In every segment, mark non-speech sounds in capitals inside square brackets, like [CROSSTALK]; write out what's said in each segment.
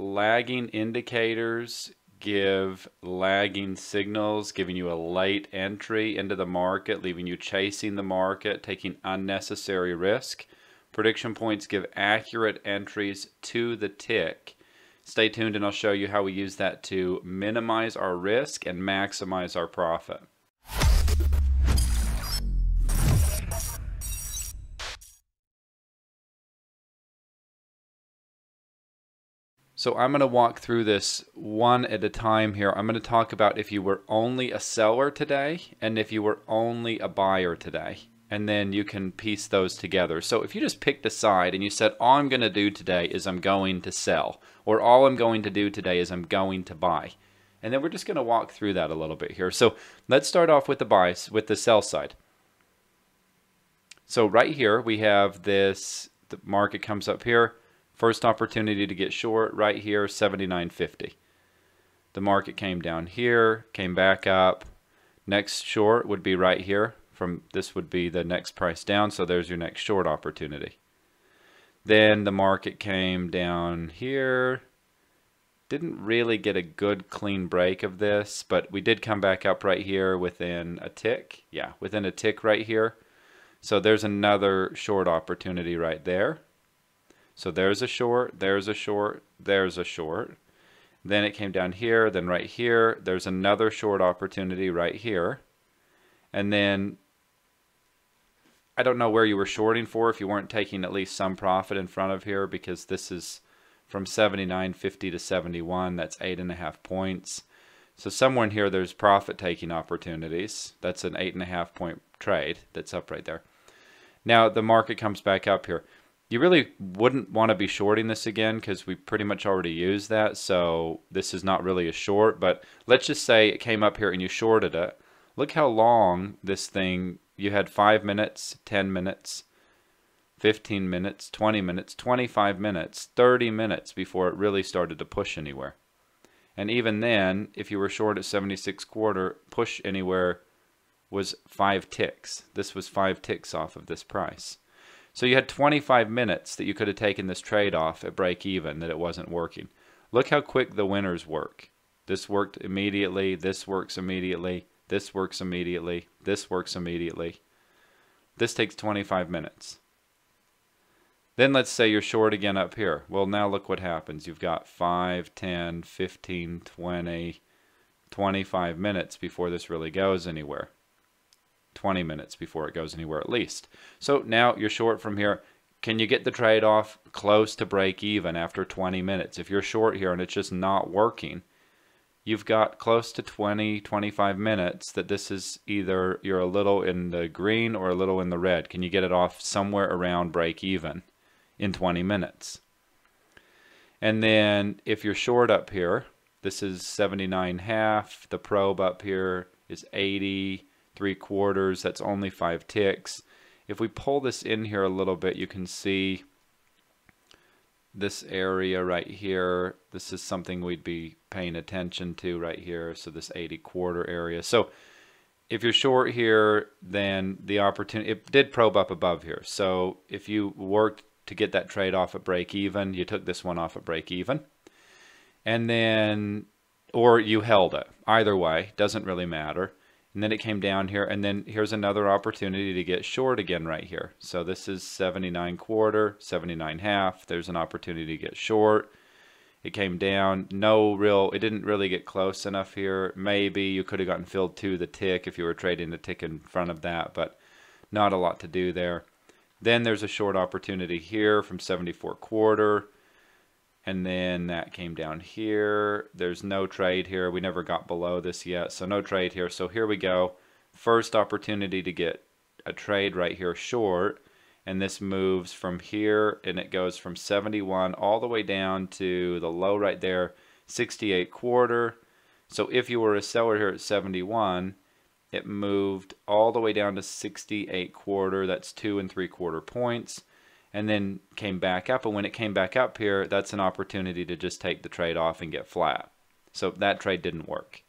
lagging indicators give lagging signals, giving you a late entry into the market, leaving you chasing the market, taking unnecessary risk. Prediction points give accurate entries to the tick. Stay tuned and I'll show you how we use that to minimize our risk and maximize our profit. So I'm going to walk through this one at a time here. I'm going to talk about if you were only a seller today and if you were only a buyer today. And then you can piece those together. So if you just picked a side and you said, all I'm going to do today is I'm going to sell, or all I'm going to do today is I'm going to buy. And then we're just going to walk through that a little bit here. So let's start off with the buy, with the sell side. So right here we have this, the market comes up here First opportunity to get short right here, 79.50. The market came down here, came back up. Next short would be right here. From this would be the next price down, so there's your next short opportunity. Then the market came down here. Didn't really get a good clean break of this, but we did come back up right here within a tick. Yeah, within a tick right here. So there's another short opportunity right there. So there's a short, there's a short, there's a short. Then it came down here, then right here, there's another short opportunity right here. And then I don't know where you were shorting for if you weren't taking at least some profit in front of here because this is from 79.50 to 71. That's eight and a half points. So somewhere in here there's profit taking opportunities. That's an eight and a half point trade that's up right there. Now the market comes back up here you really wouldn't want to be shorting this again because we pretty much already used that. So this is not really a short, but let's just say it came up here and you shorted it. Look how long this thing, you had 5 minutes, 10 minutes, 15 minutes, 20 minutes, 25 minutes, 30 minutes before it really started to push anywhere. And even then, if you were short at 76 quarter, push anywhere was 5 ticks. This was 5 ticks off of this price. So you had 25 minutes that you could have taken this trade off at break even that it wasn't working. Look how quick the winners work. This worked immediately, this works immediately, this works immediately, this works immediately. This takes 25 minutes. Then let's say you're short again up here. Well, now look what happens. You've got 5, 10, 15, 20, 25 minutes before this really goes anywhere. 20 minutes before it goes anywhere at least. So now you're short from here. Can you get the trade off close to break even after 20 minutes? If you're short here and it's just not working, you've got close to 20, 25 minutes that this is either you're a little in the green or a little in the red. Can you get it off somewhere around break even in 20 minutes? And then if you're short up here, this is 79 half, the probe up here is 80, three quarters, that's only five ticks. If we pull this in here a little bit, you can see this area right here. This is something we'd be paying attention to right here. So this 80 quarter area. So if you're short here, then the opportunity, it did probe up above here. So if you worked to get that trade off at break even, you took this one off at break even. And then, or you held it. Either way, doesn't really matter and then it came down here and then here's another opportunity to get short again right here. So this is 79 quarter 79 half. There's an opportunity to get short. It came down. No real it didn't really get close enough here. Maybe you could have gotten filled to the tick if you were trading the tick in front of that but not a lot to do there. Then there's a short opportunity here from 74 quarter and then that came down here. There's no trade here. We never got below this yet, so no trade here. So here we go. First opportunity to get a trade right here short. And this moves from here and it goes from 71 all the way down to the low right there, 68 quarter. So if you were a seller here at 71, it moved all the way down to 68 quarter. That's two and three quarter points and then came back up. And when it came back up here, that's an opportunity to just take the trade off and get flat. So that trade didn't work.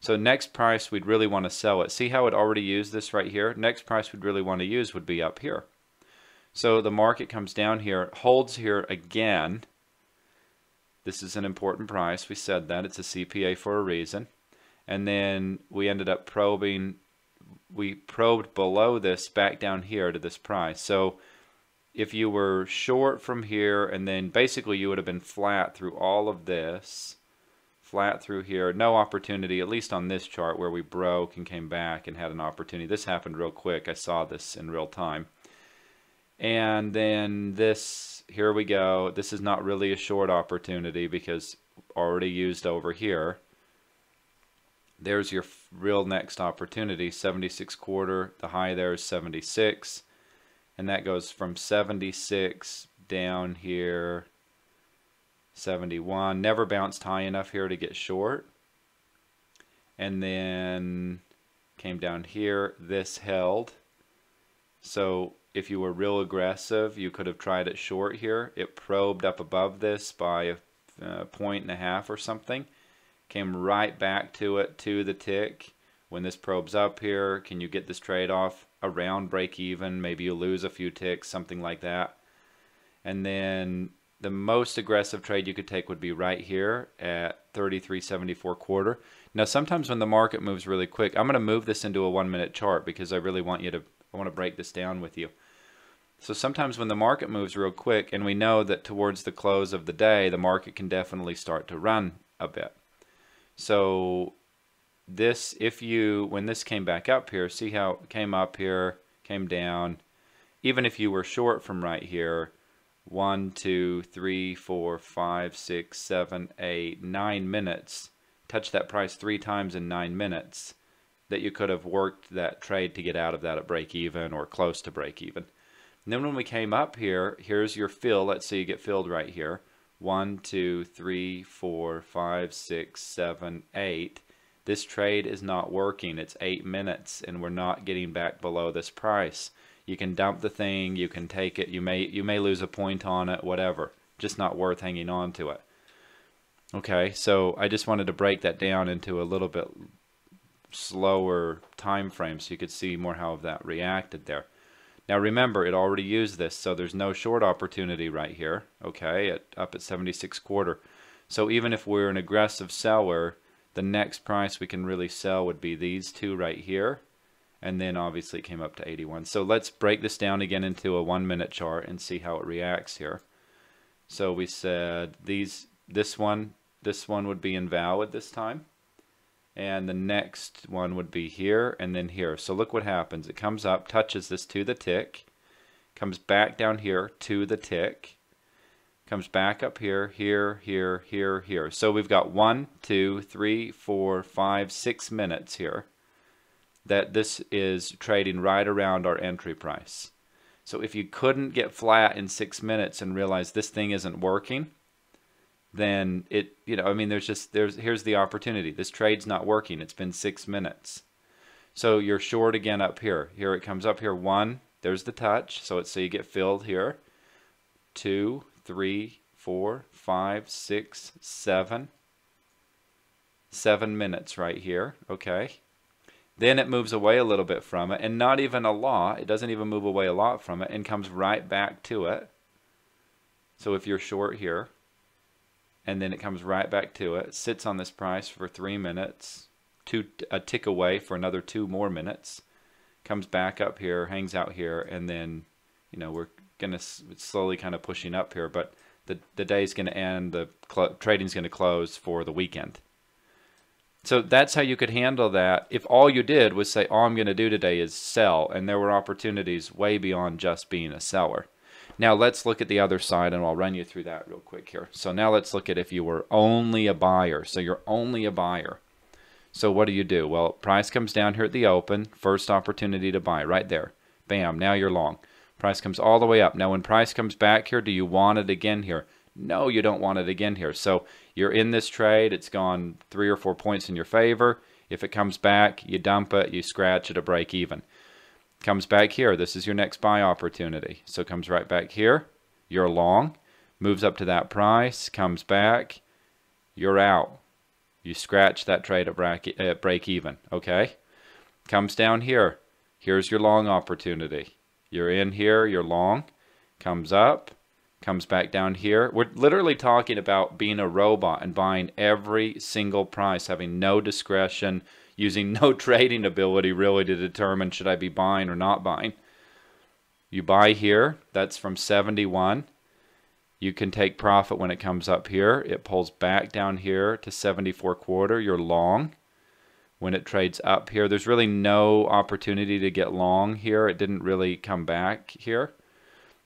So next price we'd really want to sell it. See how it already used this right here? Next price we'd really want to use would be up here. So the market comes down here, holds here again, This is an important price. We said that. It's a CPA for a reason. And then we ended up probing, we probed below this back down here to this price. So if you were short from here and then basically you would have been flat through all of this, flat through here, no opportunity, at least on this chart where we broke and came back and had an opportunity. This happened real quick. I saw this in real time. And then this, here we go. This is not really a short opportunity because already used over here. There's your real next opportunity, 76 quarter. The high there is 76. And that goes from 76 down here, 71. Never bounced high enough here to get short. And then came down here. This held. So if you were real aggressive, you could have tried it short here. It probed up above this by a, a point and a half or something. Came right back to it to the tick. When this probes up here, can you get this trade off around break even? Maybe you lose a few ticks, something like that. And then the most aggressive trade you could take would be right here at 33.74 quarter. Now sometimes when the market moves really quick, I'm going to move this into a one minute chart because I really want you to I want to break this down with you. So sometimes when the market moves real quick, and we know that towards the close of the day, the market can definitely start to run a bit. So this, if you, when this came back up here, see how it came up here, came down, even if you were short from right here, one, two, three, four, five, six, seven, eight, nine minutes, touch that price three times in nine minutes, that you could have worked that trade to get out of that at break even or close to break even. And then when we came up here, here's your fill. Let's say you get filled right here. One, two, three, four, five, six, seven, eight. This trade is not working. It's eight minutes and we're not getting back below this price. You can dump the thing, you can take it, you may you may lose a point on it, whatever. Just not worth hanging on to it. Okay, so I just wanted to break that down into a little bit slower time frame so you could see more how that reacted there. Now remember, it already used this, so there's no short opportunity right here, okay, at, up at 76 quarter. So even if we're an aggressive seller, the next price we can really sell would be these two right here, and then obviously it came up to 81. So let's break this down again into a one minute chart and see how it reacts here. So we said these, this one, this one would be invalid this time and the next one would be here and then here. So look what happens. It comes up, touches this to the tick, comes back down here to the tick, comes back up here, here, here, here, here. So we've got one, two, three, four, five, six minutes here that this is trading right around our entry price. So if you couldn't get flat in six minutes and realize this thing isn't working, then it you know I mean there's just there's here's the opportunity. This trade's not working. It's been six minutes. So you're short again up here. Here it comes up here. One, there's the touch. So it's so you get filled here. Two, three, four, five, six, seven. Seven minutes right here. Okay. Then it moves away a little bit from it, and not even a lot. It doesn't even move away a lot from it, and comes right back to it. So if you're short here, and then it comes right back to it, sits on this price for three minutes, two a tick away for another two more minutes, comes back up here, hangs out here, and then you know we're gonna slowly kind of pushing up here, but the the day's gonna end, the trading's gonna close for the weekend. So that's how you could handle that if all you did was say, all I'm going to do today is sell, and there were opportunities way beyond just being a seller. Now let's look at the other side and I'll run you through that real quick here. So now let's look at if you were only a buyer. So you're only a buyer. So what do you do? Well, price comes down here at the open, first opportunity to buy right there. Bam, now you're long. Price comes all the way up. Now when price comes back here, do you want it again here? No, you don't want it again here. So you're in this trade. It's gone three or four points in your favor. If it comes back, you dump it, you scratch it a break even comes back here. This is your next buy opportunity. So comes right back here. You're long. Moves up to that price. Comes back. You're out. You scratch that trade at break, at break even. Okay. Comes down here. Here's your long opportunity. You're in here. You're long. Comes up. comes back down here. We're literally talking about being a robot and buying every single price, having no discretion, using no [LAUGHS] trading ability really to determine should I be buying or not buying. You buy here, that's from 71. You can take profit when it comes up here. It pulls back down here to 74 quarter. You're long. When it trades up here, there's really no opportunity to get long here. It didn't really come back here.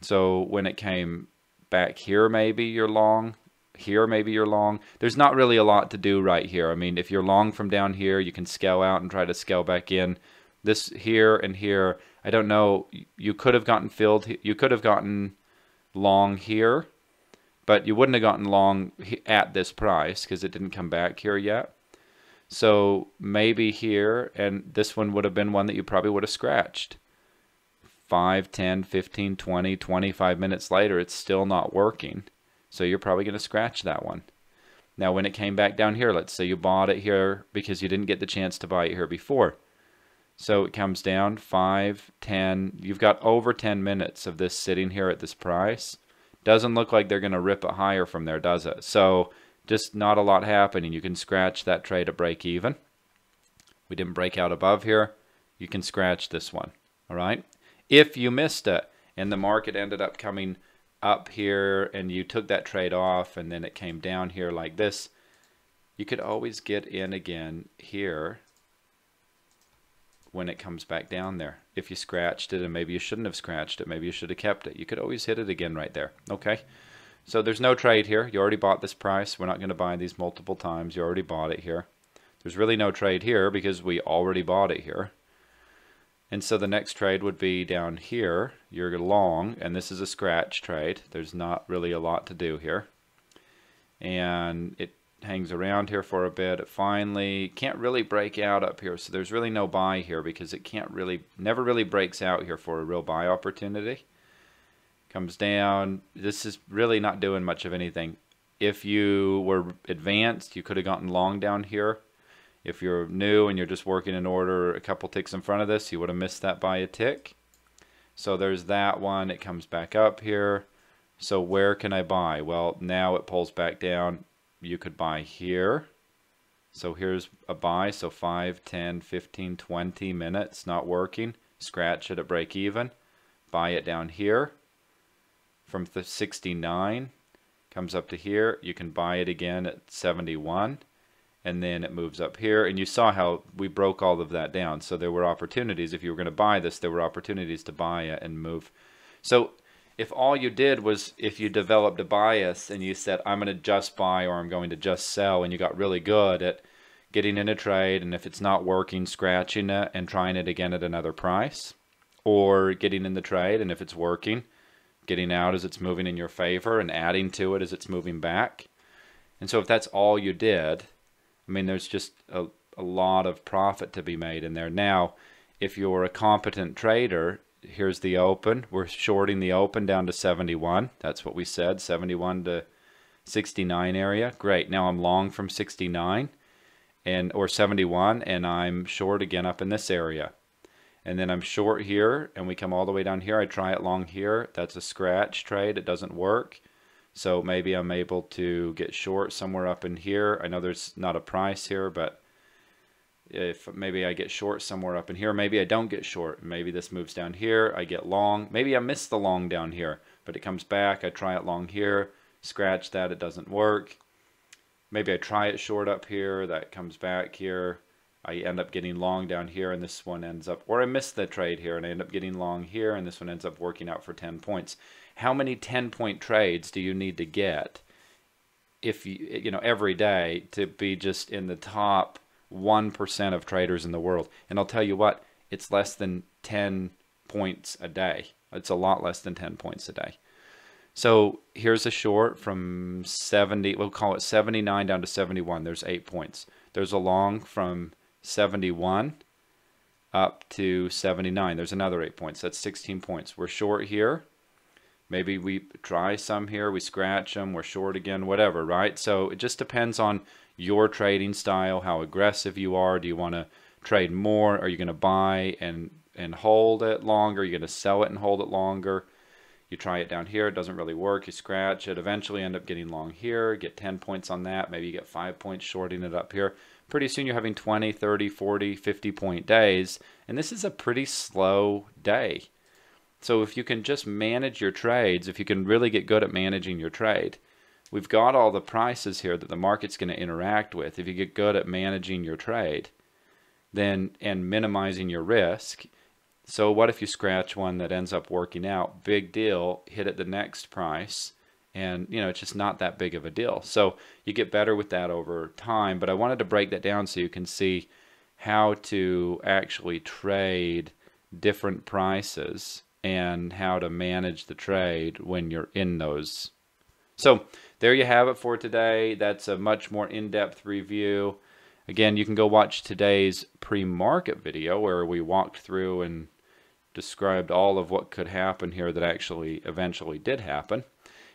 So when it came back here, maybe you're long. Here, maybe you're long. There's not really a lot to do right here. I mean, if you're long from down here, you can scale out and try to scale back in. This here and here, I don't know. You could have gotten filled. You could have gotten long here but you wouldn't have gotten long at this price because it didn't come back here yet. So maybe here, and this one would have been one that you probably would have scratched. 5, 10, 15, 20, 25 minutes later, it's still not working. So you're probably going to scratch that one. Now when it came back down here, let's say you bought it here because you didn't get the chance to buy it here before. So it comes down 5, 10, you've got over 10 minutes of this sitting here at this price. Doesn't look like they're going to rip it higher from there, does it? So just not a lot happening. You can scratch that trade to break even. We didn't break out above here. You can scratch this one. All right. If you missed it and the market ended up coming up here and you took that trade off and then it came down here like this, you could always get in again here when it comes back down there. If you scratched it and maybe you shouldn't have scratched it, maybe you should have kept it. You could always hit it again right there. Okay. So there's no trade here. You already bought this price. We're not going to buy these multiple times. You already bought it here. There's really no trade here because we already bought it here. And so the next trade would be down here. You're long, and this is a scratch trade. There's not really a lot to do here. And it hangs around here for a bit. It finally can't really break out up here. So there's really no buy here because it can't really, never really breaks out here for a real buy opportunity. Comes down. This is really not doing much of anything. If you were advanced, you could have gotten long down here. If you're new and you're just working in order a couple ticks in front of this, you would have missed that by a tick. So there's that one. It comes back up here. So where can I buy? Well, now it pulls back down you could buy here. So here's a buy, so 5, 10, 15, 20 minutes not working. Scratch it at break even. Buy it down here from the 69 comes up to here. You can buy it again at 71 and then it moves up here. And you saw how we broke all of that down. So there were opportunities. If you were going to buy this there were opportunities to buy it and move. So if all you did was if you developed a bias and you said I'm going to just buy or I'm going to just sell and you got really good at getting in a trade and if it's not working scratching it and trying it again at another price or getting in the trade and if it's working getting out as it's moving in your favor and adding to it as it's moving back and so if that's all you did I mean there's just a, a lot of profit to be made in there now if you're a competent trader here's the open. We're shorting the open down to 71. That's what we said, 71 to 69 area. Great. Now I'm long from 69 and or 71 and I'm short again up in this area. And then I'm short here and we come all the way down here. I try it long here. That's a scratch trade. It doesn't work. So maybe I'm able to get short somewhere up in here. I know there's not a price here, but if maybe I get short somewhere up in here, maybe I don't get short. Maybe this moves down here, I get long. Maybe I miss the long down here, but it comes back, I try it long here, scratch that, it doesn't work. Maybe I try it short up here, that comes back here. I end up getting long down here and this one ends up, or I miss the trade here and I end up getting long here and this one ends up working out for 10 points. How many 10 point trades do you need to get if you, you know, every day to be just in the top 1% of traders in the world. And I'll tell you what, it's less than 10 points a day. It's a lot less than 10 points a day. So here's a short from 70, we'll call it 79 down to 71. There's eight points. There's a long from 71 up to 79. There's another eight points. That's 16 points. We're short here. Maybe we try some here. We scratch them. We're short again, whatever, right? So it just depends on your trading style, how aggressive you are. Do you want to trade more? Are you going to buy and and hold it longer? Are you going to sell it and hold it longer? You try it down here, it doesn't really work. You scratch it, eventually end up getting long here, get 10 points on that. Maybe you get five points shorting it up here. Pretty soon you're having 20, 30, 40, 50 point days. And this is a pretty slow day. So if you can just manage your trades, if you can really get good at managing your trade, we've got all the prices here that the market's going to interact with. If you get good at managing your trade, then and minimizing your risk. So what if you scratch one that ends up working out? Big deal, hit at the next price and you know it's just not that big of a deal. So you get better with that over time, but I wanted to break that down so you can see how to actually trade different prices and how to manage the trade when you're in those. So there you have it for today. That's a much more in-depth review. Again, you can go watch today's pre-market video where we walked through and described all of what could happen here that actually eventually did happen.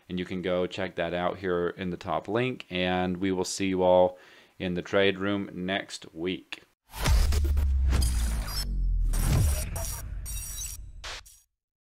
And you can go check that out here in the top link. And we will see you all in the trade room next week.